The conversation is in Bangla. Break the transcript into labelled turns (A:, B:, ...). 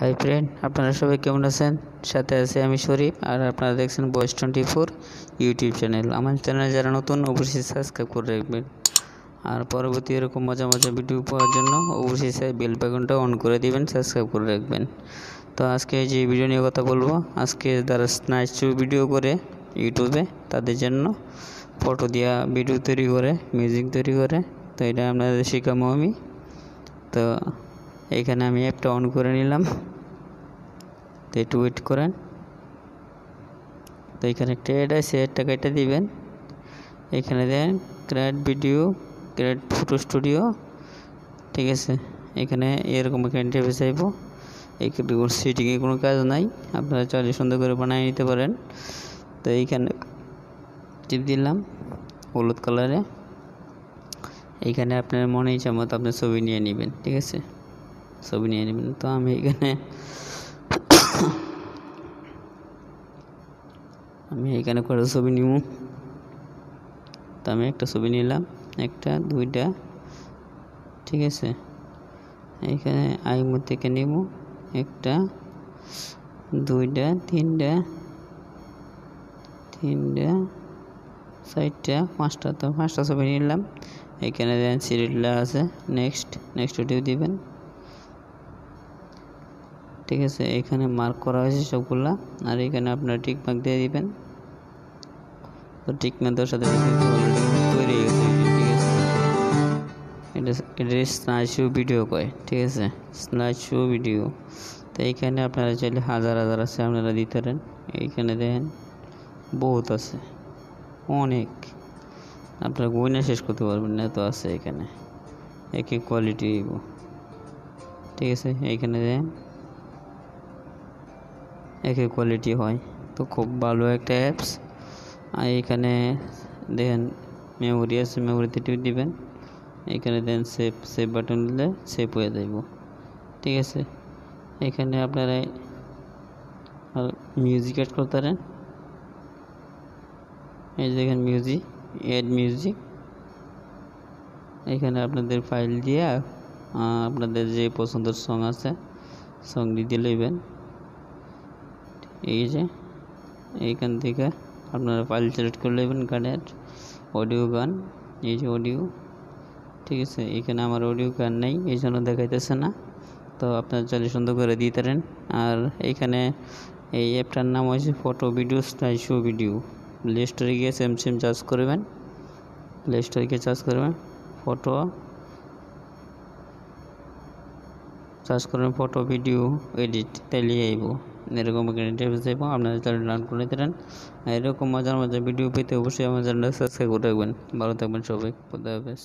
A: হাই ফ্রেন্ড আপনারা সবাই কেমন আছেন? সাথে আছে আমি শরীফ আর আপনারা দেখছেন boys twenty four YouTube channel আমার চ্যানেলে যারা নতুন, অবশ্যই সাবস্ক্রাইব করে রাখবেন। আর পরবর্তী এরকম মজা মজা ভিডিও পাওয়ার জন্য অবশ্যই বেল বাটনটা অন করে দিবেন সাবস্ক্রাইব করে রাখবেন। তো আজকে যে ভিডিও নিয়ে কথা বলব, আজকে যারা স্নাইচ ভিডিও করে ইউটিউবে তাদের জন্য ফটো দিয়া ভিডিও তৈরি করে মিউজিক তৈরি করে। তো এটা আপনাদের শেখামো আমি। তো এখানে আমি অ্যাপটা অন করে নিলাম। তো একটু ওয়েট করেন। তো এখানে একটা অ্যাড আছে অ্যাডটা কেটে দিবেন। এখানে দেন create video create photo studio ঠিক আছে? এখানে এরকম একটা ইন্টারফেস আইব। এখানে কোনো সেটিংয়ে কোনো কাজ নাই। আপনারা চাইলে সুন্দর করে বানিয়ে নিতে পারেন। তো এইখানে টিপ দিলাম, হলুদ কালারে এইখানে আপনার মনে ইচ্ছা মতো আপনার ছবি নিয়ে নেবেন। ঠিক আছে? ছবি নিয়ে নেবেন। তো আমি এখানে আমি এখানে করে ছবি নিব? তো আমি একটা ছবি নিলাম, একটা, দুইটা, ঠিক আছে? এখানে আইমো থেকে নিব, একটা, দুইটা, তিনটা তিনটা, চারটা, পাঁচটা। তো পাঁচটা ছবি নিলাম। এখানে দেন সিরিয়াল আছে, নেক্সট নেক্সট ওটিও দিবেন। ঠিক আছে, এখানে মার্ক করা হয়েছে সবগুলা, আর এখানে আপনারা টিক মার্ক দিয়ে দিবেন। তো টিক মার্ক দেওয়ার সাথে তৈরি ঠিক আছে। এটা এটা স্নাইড শো ভিডিও কয়, ঠিক আছে স্নাইড শো ভিডিও তো এইখানে আপনারা চাইলে হাজার হাজার আছে, আপনারা দিতে পারেন। এইখানে দেখেন, বহুত আছে, অনেক। আপনারা গয়না শেষ করতে পারবেন না তো আছে এখানে। একই কোয়ালিটি ঠিক আছে, এইখানে দেখেন। একই কোয়ালিটি হয়। তো খুব ভালো একটা অ্যাপস আর এখানে দেখেন মেমোরি আছে মেমোরিতে টিপ দিবেন। এখানে দেন সেভ সেভ বাটন দিলে সেভ হয়ে যাইব। ঠিক আছে? এখানে আপনারা আর মিউজিক অ্যাড করতে পারেন। এই যে দেখেন মিউজিক অ্যাড মিউজিক এখানে আপনাদের ফাইল দিয়ে আপনাদের যে পছন্দের সং আছে সং দিয়ে লইবেন এই যে, এইখান থেকে আপনারা ফাইল সিলেক্ট করে নেবেন গানের অডিও গান, এই যে অডিও ঠিক আছে? এখানে আমার অডিও গান নেই, এই জন্য দেখাইতেছে না। তো আপনার চাইলে সুন্দর করে দিতে পারেন আর এইখানে এই অ্যাপটার নাম হয়েছে ফটো ভিডিও স্টাই শো ভিডিও প্লে স্টোরে গিয়ে সেম সেম চার্জ করবেন। প্লে স্টোরে গিয়ে চার্জ করবেন। ফটো চার্জ করবেন ফটো ভিডিও এডিট তাইলে আইব। এরকম যাইব আপনারা চ্যানেল রান করে দিলেন এরকম মজার মজার ভিডিও পেতে অবশ্যই আমার চ্যানেলটা সাবস্ক্রাইব করে রাখবেন। ভালো থাকবেন সবাই, খুদা হাফেজ।